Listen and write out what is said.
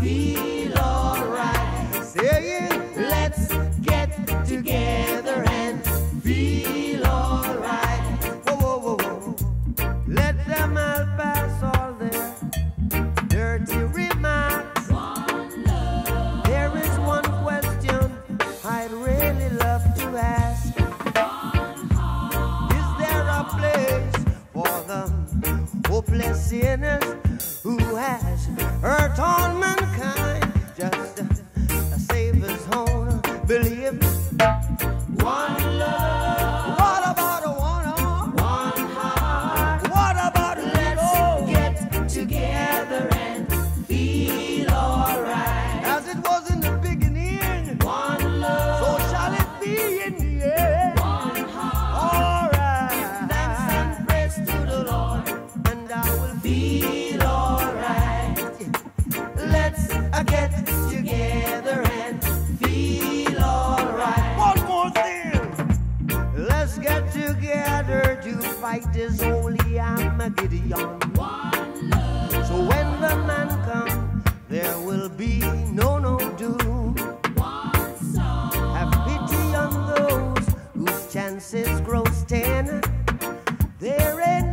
feel alright. Saying, let's get together and feel alright. Whoa, whoa, whoa, whoa. Let them all pass all their dirty remarks. There is one question I'd really love to ask. Is there a place for the hopeless sinners who has hurt all mankind? Together to fight this holy Armageddon. So when the man comes, there will be no no doom. Have pity on those whose chances grow ten. There ain't